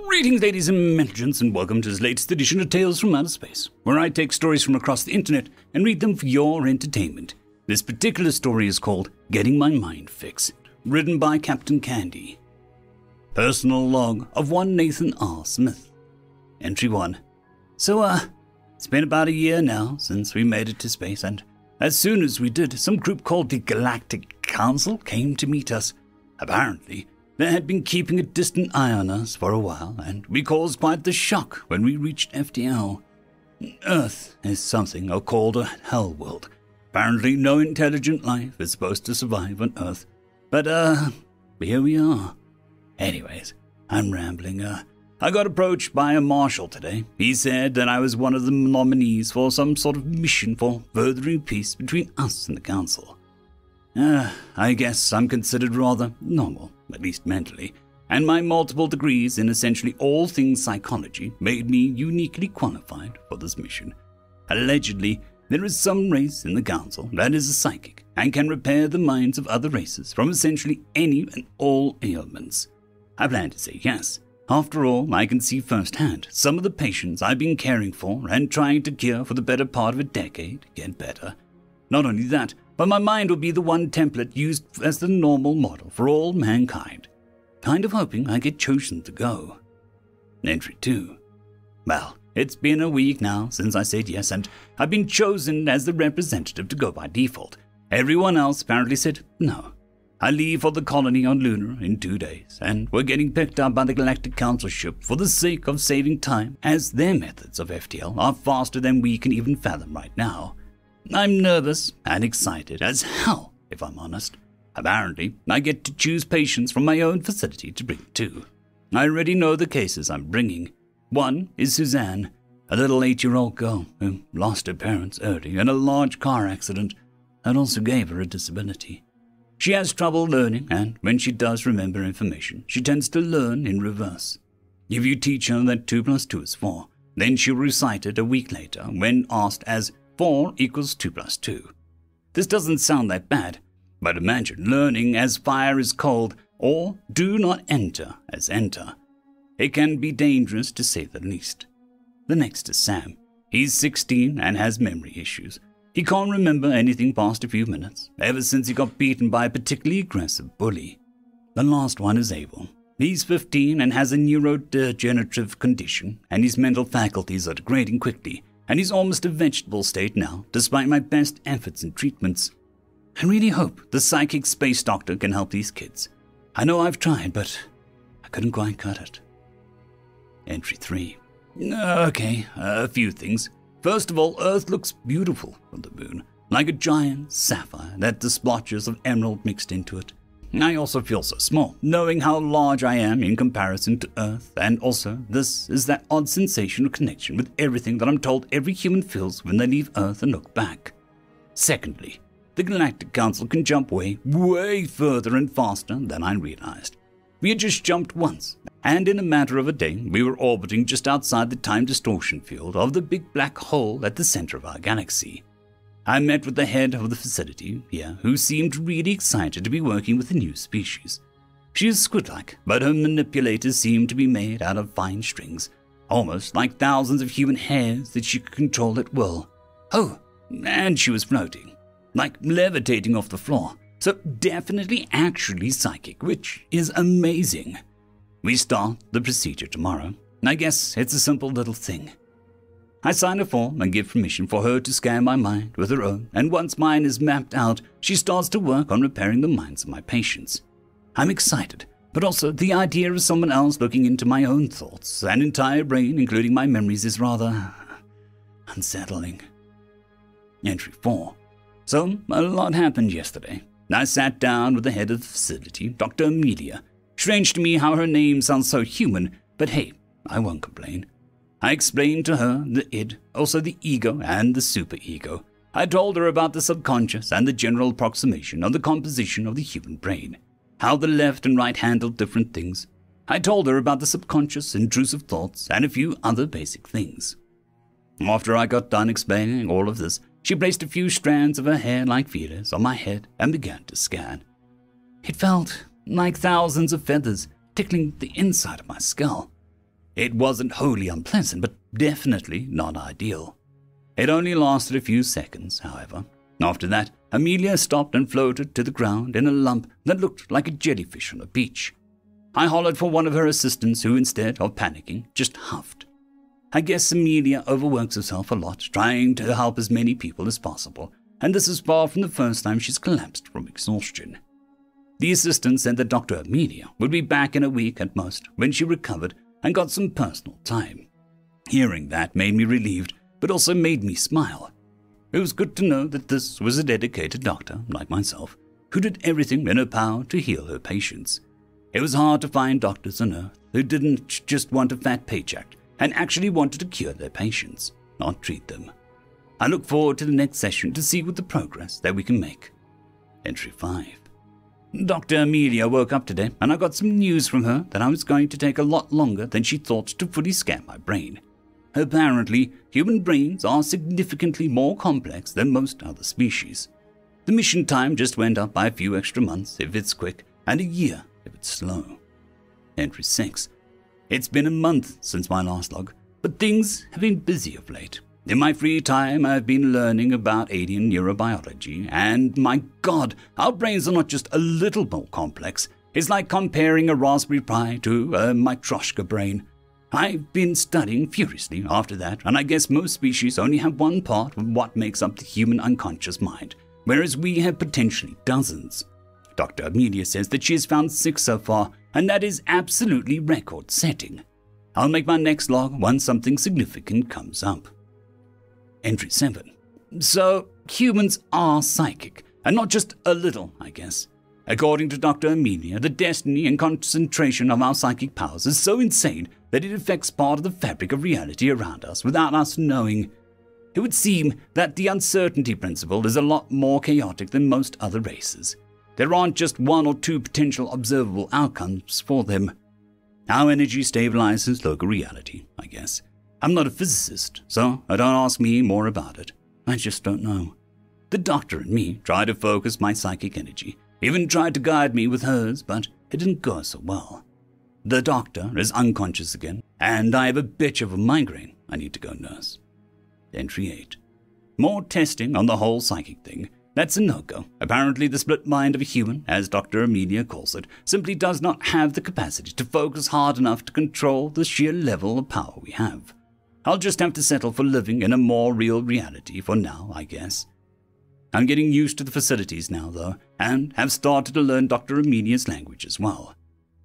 Greetings, ladies and gents, and welcome to this latest edition of Tales from Outer Space, where I take stories from across the internet and read them for your entertainment. This particular story is called Getting My Mind Fixed, written by Captain Candy. Personal log of one Nathan R. Smith. Entry 1. So, uh, it's been about a year now since we made it to space, and as soon as we did, some group called the Galactic Council came to meet us. Apparently, they had been keeping a distant eye on us for a while, and we caused quite the shock when we reached FTL. Earth is something called a hell world. Apparently, no intelligent life is supposed to survive on Earth. But, uh, here we are. Anyways, I'm rambling. Uh, I got approached by a marshal today. He said that I was one of the nominees for some sort of mission for furthering peace between us and the Council. Uh, I guess I'm considered rather normal, at least mentally, and my multiple degrees in essentially all things psychology made me uniquely qualified for this mission. Allegedly, there is some race in the Council that is a psychic and can repair the minds of other races from essentially any and all ailments. I plan to say yes. After all, I can see firsthand some of the patients I've been caring for and trying to cure for the better part of a decade get better. Not only that, but my mind will be the one template used as the normal model for all mankind. Kind of hoping I get chosen to go. Entry 2. Well, it's been a week now since I said yes, and I've been chosen as the representative to go by default. Everyone else apparently said no. I leave for the colony on Lunar in two days, and we're getting picked up by the Galactic Council ship for the sake of saving time, as their methods of FTL are faster than we can even fathom right now. I'm nervous and excited as hell, if I'm honest. Apparently, I get to choose patients from my own facility to bring to. I already know the cases I'm bringing. One is Suzanne, a little eight year old girl who lost her parents early in a large car accident that also gave her a disability. She has trouble learning, and when she does remember information, she tends to learn in reverse. If you teach her that 2 plus 2 is 4, then she'll recite it a week later when asked as 4 equals 2 plus 2. This doesn't sound that bad, but imagine learning as fire is cold or do not enter as enter. It can be dangerous to say the least. The next is Sam. He's 16 and has memory issues. He can't remember anything past a few minutes, ever since he got beaten by a particularly aggressive bully. The last one is Abel. He's 15 and has a neurodegenerative condition, and his mental faculties are degrading quickly and he's almost a vegetable state now, despite my best efforts and treatments. I really hope the psychic space doctor can help these kids. I know I've tried, but I couldn't quite cut it. Entry 3. Okay, a few things. First of all, Earth looks beautiful from the moon, like a giant sapphire that has splotches of emerald mixed into it. I also feel so small, knowing how large I am in comparison to Earth, and also this is that odd sensation of connection with everything that I'm told every human feels when they leave Earth and look back. Secondly, the Galactic Council can jump way, way further and faster than I realized. We had just jumped once, and in a matter of a day, we were orbiting just outside the time distortion field of the big black hole at the center of our galaxy. I met with the head of the facility here, who seemed really excited to be working with a new species. She is squid-like, but her manipulators seem to be made out of fine strings, almost like thousands of human hairs that she could control at will. Oh, and she was floating, like levitating off the floor, so definitely actually psychic, which is amazing. We start the procedure tomorrow. I guess it's a simple little thing. I sign a form and give permission for her to scan my mind with her own, and once mine is mapped out, she starts to work on repairing the minds of my patients. I'm excited, but also the idea of someone else looking into my own thoughts and entire brain, including my memories, is rather unsettling. Entry 4. So, a lot happened yesterday. I sat down with the head of the facility, Dr. Amelia. Strange to me how her name sounds so human, but hey, I won't complain. I explained to her the id, also the ego and the superego. I told her about the subconscious and the general approximation of the composition of the human brain, how the left and right handle different things. I told her about the subconscious intrusive thoughts and a few other basic things. After I got done explaining all of this, she placed a few strands of her hair like feelers on my head and began to scan. It felt like thousands of feathers tickling the inside of my skull. It wasn't wholly unpleasant, but definitely not ideal. It only lasted a few seconds, however. After that, Amelia stopped and floated to the ground in a lump that looked like a jellyfish on a beach. I hollered for one of her assistants, who, instead of panicking, just huffed. I guess Amelia overworks herself a lot, trying to help as many people as possible, and this is far from the first time she's collapsed from exhaustion. The assistant said that Dr. Amelia would be back in a week at most when she recovered and got some personal time. Hearing that made me relieved, but also made me smile. It was good to know that this was a dedicated doctor, like myself, who did everything in her power to heal her patients. It was hard to find doctors on Earth who didn't just want a fat paycheck and actually wanted to cure their patients, not treat them. I look forward to the next session to see what the progress that we can make. Entry 5. Dr. Amelia woke up today, and I got some news from her that I was going to take a lot longer than she thought to fully scan my brain. Apparently, human brains are significantly more complex than most other species. The mission time just went up by a few extra months if it's quick, and a year if it's slow. Entry 6. It's been a month since my last log, but things have been busy of late. In my free time, I've been learning about alien neurobiology, and my god, our brains are not just a little more complex. It's like comparing a Raspberry Pi to a Matryoshka brain. I've been studying furiously after that, and I guess most species only have one part of what makes up the human unconscious mind, whereas we have potentially dozens. Dr. Amelia says that she has found six so far, and that is absolutely record setting. I'll make my next log once something significant comes up. Entry 7. So, humans are psychic, and not just a little, I guess. According to Dr. Amelia, the destiny and concentration of our psychic powers is so insane that it affects part of the fabric of reality around us without us knowing. It would seem that the uncertainty principle is a lot more chaotic than most other races. There aren't just one or two potential observable outcomes for them. Our energy stabilizes local reality, I guess. I'm not a physicist, so don't ask me more about it. I just don't know. The doctor and me tried to focus my psychic energy, even tried to guide me with hers, but it didn't go so well. The doctor is unconscious again, and I have a bitch of a migraine I need to go nurse. Entry 8. More testing on the whole psychic thing. That's a no go. Apparently, the split mind of a human, as Dr. Amelia calls it, simply does not have the capacity to focus hard enough to control the sheer level of power we have. I'll just have to settle for living in a more real reality for now, I guess. I'm getting used to the facilities now, though, and have started to learn Dr. Amelia's language as well.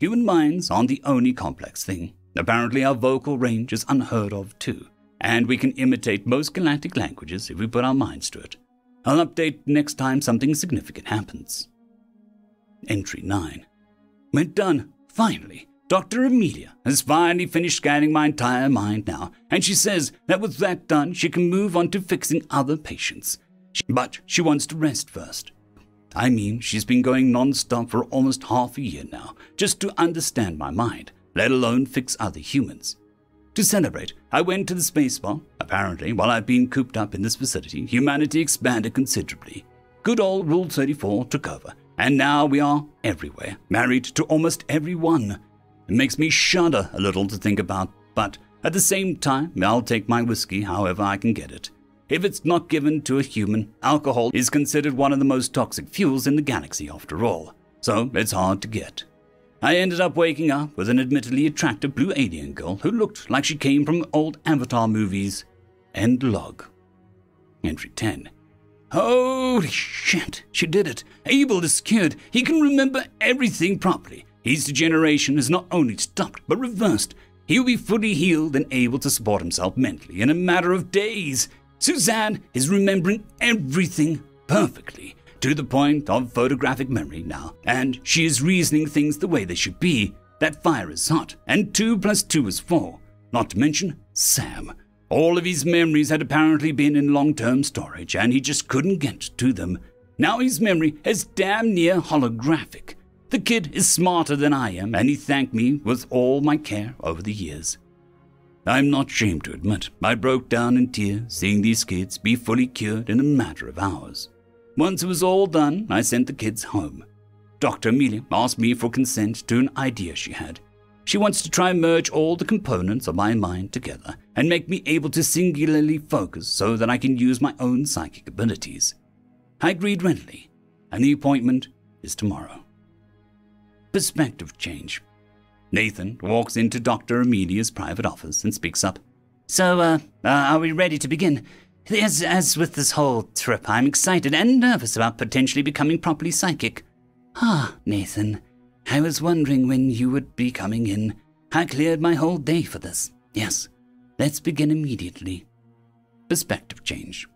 Human minds aren't the only complex thing. Apparently, our vocal range is unheard of, too, and we can imitate most galactic languages if we put our minds to it. I'll update next time something significant happens. Entry 9. We're done, finally. Dr. Amelia has finally finished scanning my entire mind now, and she says that with that done, she can move on to fixing other patients. But she wants to rest first. I mean, she's been going non stop for almost half a year now, just to understand my mind, let alone fix other humans. To celebrate, I went to the space bar. Apparently, while I've been cooped up in this facility, humanity expanded considerably. Good old Rule 34 took over, and now we are everywhere, married to almost everyone. It makes me shudder a little to think about, but at the same time, I'll take my whiskey however I can get it. If it's not given to a human, alcohol is considered one of the most toxic fuels in the galaxy after all, so it's hard to get. I ended up waking up with an admittedly attractive blue alien girl who looked like she came from old Avatar movies. End log. Entry 10. Holy shit, she did it. Abel is cured. He can remember everything properly. His degeneration is not only stopped, but reversed. He will be fully healed and able to support himself mentally in a matter of days. Suzanne is remembering everything perfectly, to the point of photographic memory now, and she is reasoning things the way they should be. That fire is hot, and two plus two is four. Not to mention Sam. All of his memories had apparently been in long term storage, and he just couldn't get to them. Now his memory is damn near holographic. The kid is smarter than I am, and he thanked me with all my care over the years. I'm not ashamed to admit I broke down in tears seeing these kids be fully cured in a matter of hours. Once it was all done, I sent the kids home. Dr. Amelia asked me for consent to an idea she had. She wants to try and merge all the components of my mind together and make me able to singularly focus so that I can use my own psychic abilities. I agreed readily, and the appointment is tomorrow. Perspective change. Nathan walks into Dr. Amelia's private office and speaks up. So, uh, uh, are we ready to begin? As, as with this whole trip, I'm excited and nervous about potentially becoming properly psychic. Ah, Nathan, I was wondering when you would be coming in. I cleared my whole day for this. Yes, let's begin immediately. Perspective change.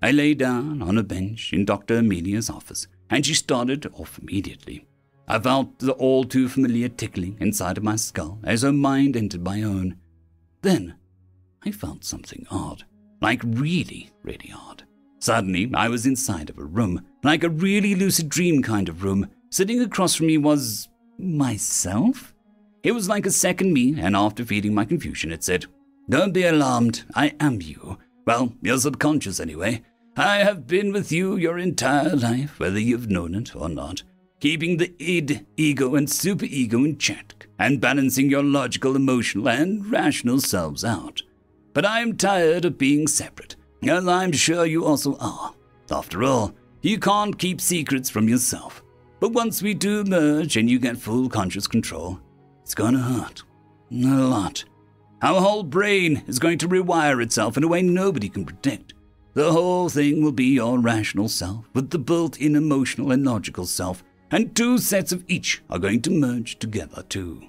I lay down on a bench in Dr. Amelia's office, and she started off immediately. I felt the all too familiar tickling inside of my skull as her mind entered my own. Then I felt something odd, like really, really odd. Suddenly, I was inside of a room, like a really lucid dream kind of room, Sitting across from me was myself? It was like a second me, and after feeding my confusion, it said, Don't be alarmed, I am you. Well, your subconscious anyway. I have been with you your entire life, whether you've known it or not, keeping the id, ego, and superego in check, and balancing your logical, emotional, and rational selves out. But I am tired of being separate, as I'm sure you also are. After all, you can't keep secrets from yourself. But once we do merge and you get full conscious control, it's gonna hurt. A lot. Our whole brain is going to rewire itself in a way nobody can predict. The whole thing will be your rational self with the built in emotional and logical self, and two sets of each are going to merge together too.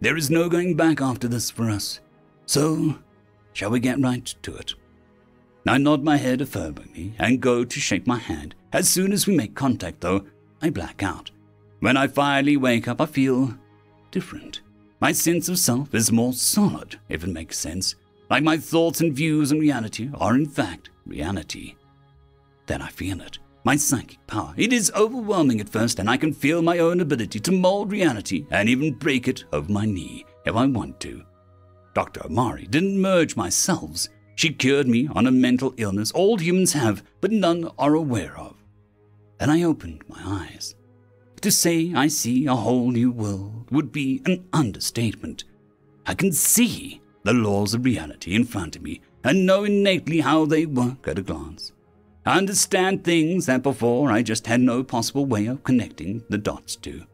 There is no going back after this for us. So, shall we get right to it? I nod my head affirmingly and go to shake my hand. As soon as we make contact, though, I black out. When I finally wake up, I feel different. My sense of self is more solid, if it makes sense. Like my thoughts and views and reality are, in fact, reality. Then I feel it. My psychic power. It is overwhelming at first, and I can feel my own ability to mold reality and even break it over my knee if I want to. Dr. Amari didn't merge my selves. She cured me on a mental illness all humans have, but none are aware of and I opened my eyes. To say I see a whole new world would be an understatement. I can see the laws of reality in front of me and know innately how they work at a glance. I understand things that before I just had no possible way of connecting the dots to.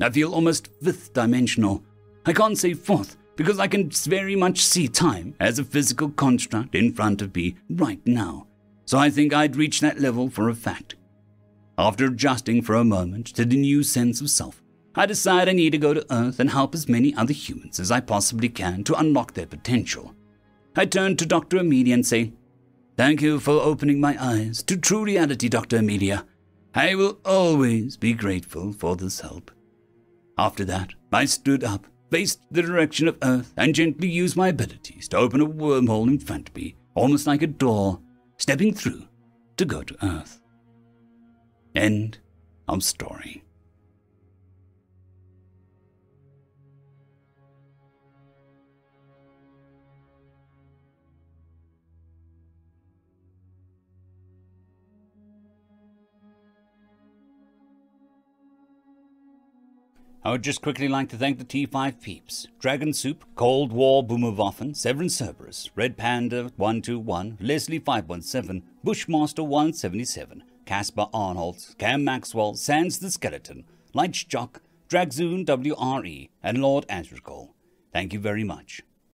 I feel almost fifth dimensional. I can't say fourth because I can very much see time as a physical construct in front of me right now. So I think I'd reach that level for a fact. After adjusting for a moment to the new sense of self, I decide I need to go to Earth and help as many other humans as I possibly can to unlock their potential. I turn to Dr. Amelia and say, Thank you for opening my eyes to true reality, Dr. Amelia. I will always be grateful for this help. After that, I stood up, faced the direction of Earth, and gently used my abilities to open a wormhole in front of me, almost like a door, stepping through to go to Earth. End of story. I would just quickly like to thank the T5 peeps Dragon Soup, Cold War Boomerwaffen, Severin Cerberus, Red Panda 121, Leslie 517, Bushmaster 177, Caspar Arnold, Cam Maxwell, Sans the Skeleton, Light Jock, Dragzoon WRE, and Lord Asrigal. Thank you very much.